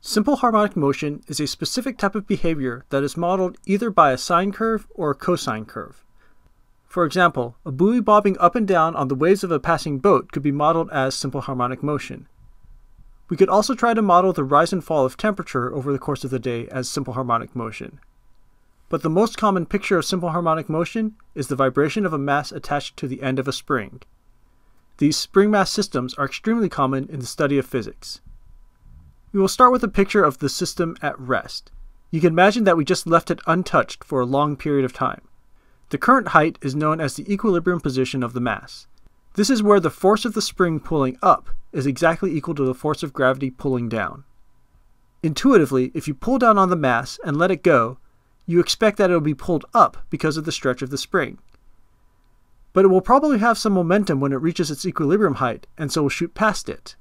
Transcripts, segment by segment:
Simple harmonic motion is a specific type of behavior that is modeled either by a sine curve or a cosine curve. For example, a buoy bobbing up and down on the waves of a passing boat could be modeled as simple harmonic motion. We could also try to model the rise and fall of temperature over the course of the day as simple harmonic motion. But the most common picture of simple harmonic motion is the vibration of a mass attached to the end of a spring. These spring mass systems are extremely common in the study of physics. We will start with a picture of the system at rest. You can imagine that we just left it untouched for a long period of time. The current height is known as the equilibrium position of the mass. This is where the force of the spring pulling up is exactly equal to the force of gravity pulling down. Intuitively, if you pull down on the mass and let it go, you expect that it will be pulled up because of the stretch of the spring. But it will probably have some momentum when it reaches its equilibrium height, and so will shoot past it.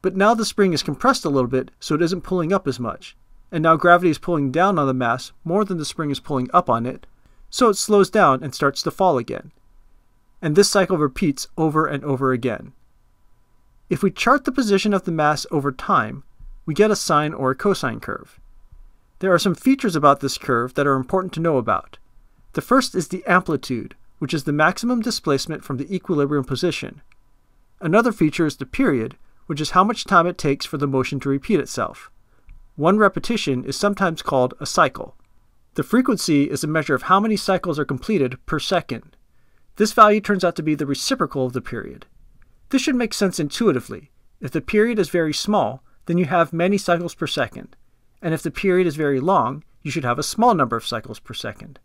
But now the spring is compressed a little bit, so it isn't pulling up as much. And now gravity is pulling down on the mass more than the spring is pulling up on it, so it slows down and starts to fall again. And this cycle repeats over and over again. If we chart the position of the mass over time, we get a sine or a cosine curve. There are some features about this curve that are important to know about. The first is the amplitude, which is the maximum displacement from the equilibrium position. Another feature is the period, which is how much time it takes for the motion to repeat itself. One repetition is sometimes called a cycle. The frequency is a measure of how many cycles are completed per second. This value turns out to be the reciprocal of the period. This should make sense intuitively. If the period is very small, then you have many cycles per second. And if the period is very long, you should have a small number of cycles per second.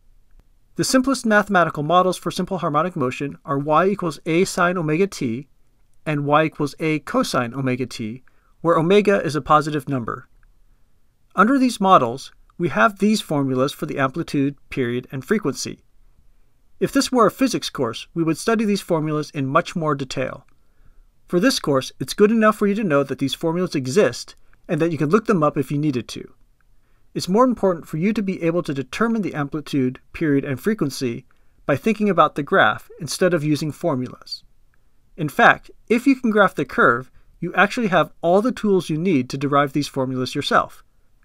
The simplest mathematical models for simple harmonic motion are y equals a sine omega t and y equals a cosine omega t, where omega is a positive number. Under these models, we have these formulas for the amplitude, period, and frequency. If this were a physics course, we would study these formulas in much more detail. For this course, it's good enough for you to know that these formulas exist and that you can look them up if you needed to. It's more important for you to be able to determine the amplitude, period, and frequency by thinking about the graph instead of using formulas. In fact, if you can graph the curve, you actually have all the tools you need to derive these formulas yourself.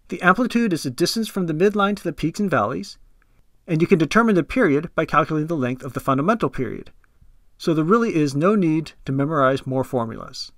The amplitude is the distance from the midline to the peaks and valleys, and you can determine the period by calculating the length of the fundamental period. So there really is no need to memorize more formulas.